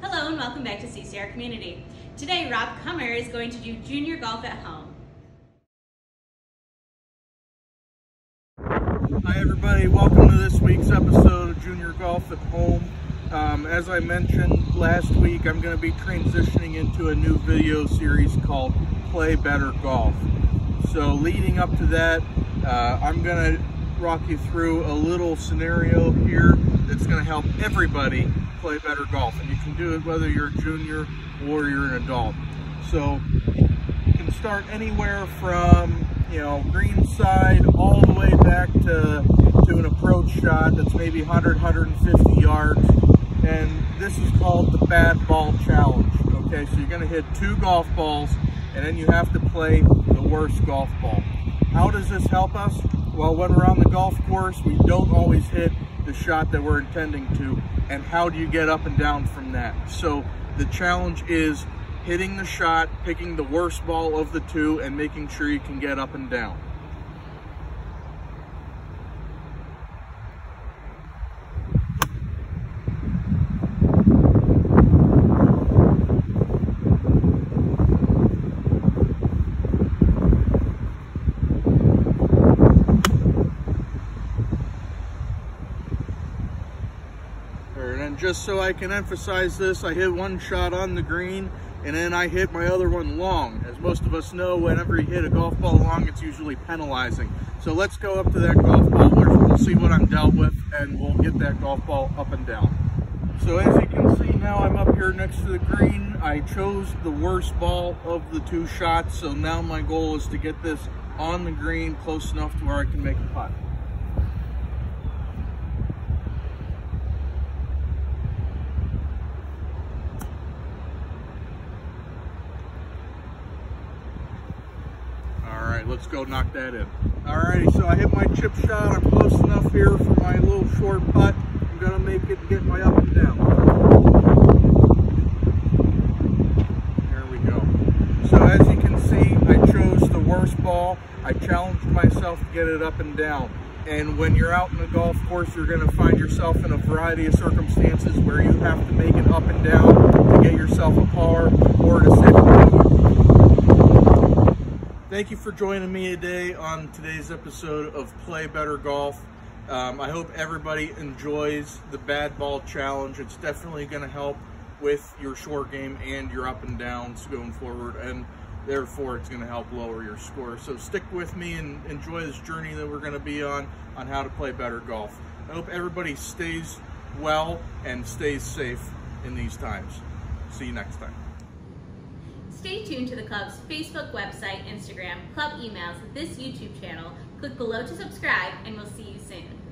Hello and welcome back to CCR Community. Today Rob Kummer is going to do junior golf at home. Hi everybody, welcome to this week's episode of Junior Golf at Home. Um, as I mentioned last week, I'm going to be transitioning into a new video series called Play Better Golf. So leading up to that, uh, I'm going to rock you through a little scenario here that's going to help everybody play better golf. And you can do it whether you're a junior or you're an adult. So you can start anywhere from, you know, green side all the way back to, to an approach shot that's maybe 100, 150 yards. And this is called the bad ball challenge. Okay, so you're going to hit two golf balls and then you have to play the worst golf ball. How does this help us? Well, when we're on the golf course, we don't always hit the shot that we're intending to. And how do you get up and down from that? So the challenge is hitting the shot, picking the worst ball of the two, and making sure you can get up and down. Just so I can emphasize this, I hit one shot on the green and then I hit my other one long. As most of us know, whenever you hit a golf ball long, it's usually penalizing. So let's go up to that golf ball, we'll see what I'm dealt with, and we'll get that golf ball up and down. So as you can see now, I'm up here next to the green. I chose the worst ball of the two shots, so now my goal is to get this on the green close enough to where I can make a putt. Let's go knock that in. Alrighty, so I hit my chip shot. I'm close enough here for my little short putt. I'm gonna make it get my up and down. There we go. So as you can see, I chose the worst ball. I challenged myself to get it up and down. And when you're out in the golf course, you're going to find yourself in a variety of circumstances where you have to make it up and down to get yourself a par or to sit Thank you for joining me today on today's episode of Play Better Golf. Um, I hope everybody enjoys the bad ball challenge. It's definitely going to help with your short game and your up and downs going forward, and therefore it's going to help lower your score. So stick with me and enjoy this journey that we're going to be on on how to play better golf. I hope everybody stays well and stays safe in these times. See you next time. Stay tuned to the club's Facebook, website, Instagram, club emails, this YouTube channel. Click below to subscribe, and we'll see you soon.